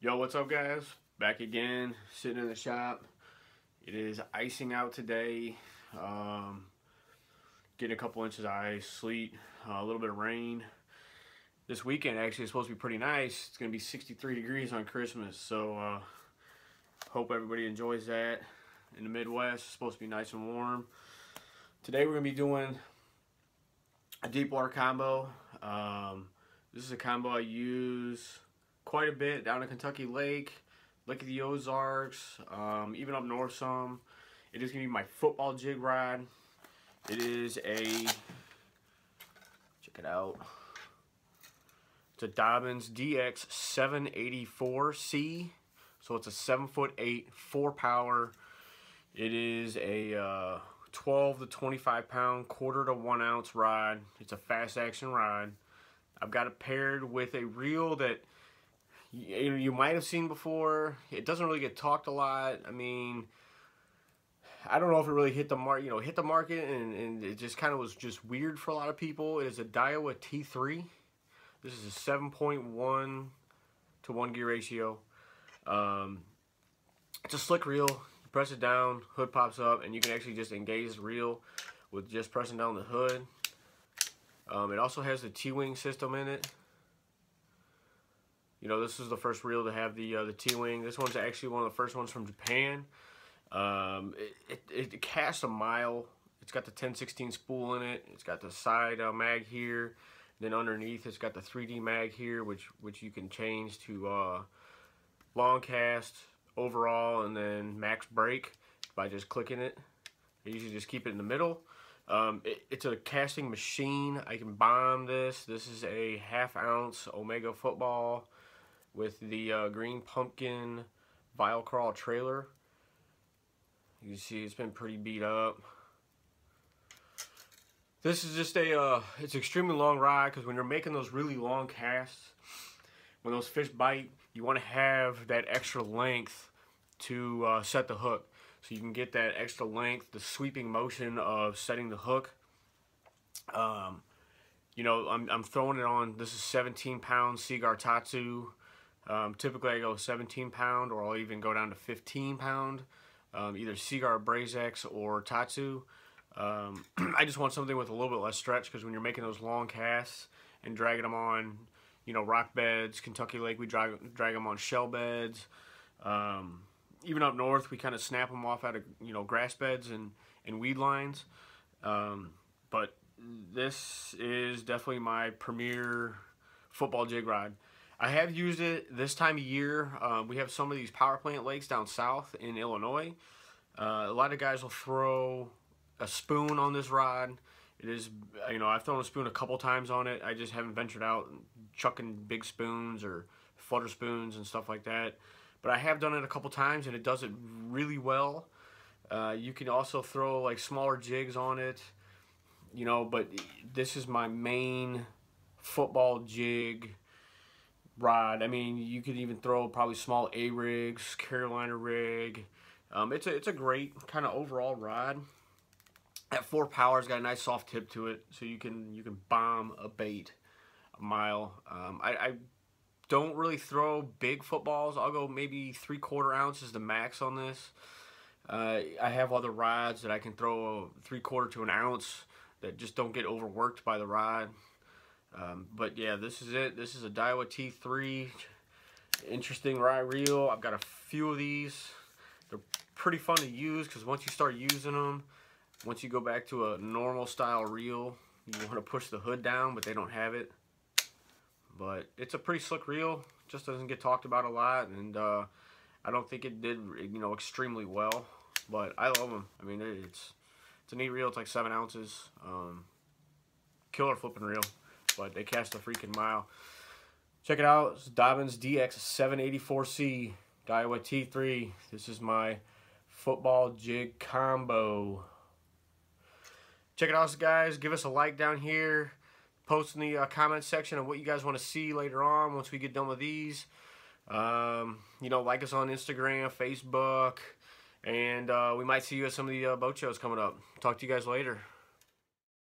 Yo, what's up guys? Back again, sitting in the shop. It is icing out today. Um, getting a couple inches of ice, sleet, uh, a little bit of rain. This weekend actually is supposed to be pretty nice. It's going to be 63 degrees on Christmas, so uh, hope everybody enjoys that. In the Midwest, it's supposed to be nice and warm. Today we're going to be doing a deep water combo. Um, this is a combo I use quite a bit down in Kentucky Lake, Lake of the Ozarks, um, even up north some. It is going to be my football jig rod. It is a, check it out. It's a Dobyns DX 784C. So it's a 7 foot 8, 4 power. It is a uh, 12 to 25 pound, quarter to 1 ounce rod. It's a fast action rod. I've got it paired with a reel that you, you might have seen before. It doesn't really get talked a lot. I mean, I don't know if it really hit the mark, you know, hit the market, and, and it just kind of was just weird for a lot of people. It is a Daiwa T3. This is a 7.1 to 1 gear ratio. Um, it's a slick reel. You press it down, hood pops up, and you can actually just engage the reel with just pressing down the hood. Um, it also has the T-wing system in it. You know, this is the first reel to have the uh, the T-wing. This one's actually one of the first ones from Japan. Um, it, it, it, casts a mile. It's got the 1016 spool in it. It's got the side uh, mag here. Then underneath, it's got the 3D mag here, which which you can change to uh, long cast, overall, and then max brake by just clicking it. I usually just keep it in the middle. Um, it, it's a casting machine. I can bomb this. This is a half ounce Omega football with the uh, green pumpkin Vile Craw trailer. You can see it's been pretty beat up. This is just a, uh, it's extremely long ride because when you're making those really long casts, when those fish bite, you want to have that extra length to uh, set the hook. So you can get that extra length, the sweeping motion of setting the hook. Um, you know, I'm, I'm throwing it on, this is 17 pound Seaguar Tatsu. Um, typically I go 17 pound or I'll even go down to 15 pound. Um, either Seaguar Brazex or Tatsu. Um, I just want something with a little bit less stretch because when you're making those long casts and dragging them on, you know, rock beds, Kentucky Lake, we drag, drag them on shell beds. Um, even up north, we kind of snap them off out of, you know, grass beds and, and weed lines. Um, but this is definitely my premier football jig rod. I have used it this time of year. Um, we have some of these power plant lakes down south in Illinois. Uh, a lot of guys will throw a spoon on this rod. It is, you know, I've thrown a spoon a couple times on it. I just haven't ventured out chucking big spoons or flutter spoons and stuff like that. But I have done it a couple times and it does it really well. Uh, you can also throw like smaller jigs on it, you know, but this is my main football jig rod. I mean, you could even throw probably small A rigs, Carolina rig. Um, it's a it's a great kind of overall rod. At four power, it's got a nice soft tip to it, so you can you can bomb a bait a mile. Um, I, I don't really throw big footballs. I'll go maybe three quarter ounces the max on this. Uh, I have other rods that I can throw a three quarter to an ounce that just don't get overworked by the rod. Um, but yeah, this is it. This is a Daiwa T3. Interesting ride reel. I've got a few of these. They're pretty fun to use because once you start using them, once you go back to a normal style reel, you want to push the hood down, but they don't have it. But it's a pretty slick reel. Just doesn't get talked about a lot, and uh, I don't think it did, you know, extremely well. But I love them. I mean, it's it's a neat reel. It's like seven ounces. Um, killer flipping reel but they cast a freaking mile. Check it out. It's Dobyns DX 784C Daiwa T3. This is my football jig combo. Check it out, guys. Give us a like down here. Post in the uh, comment section of what you guys want to see later on once we get done with these. Um, you know, like us on Instagram, Facebook, and uh, we might see you at some of the uh, boat shows coming up. Talk to you guys later.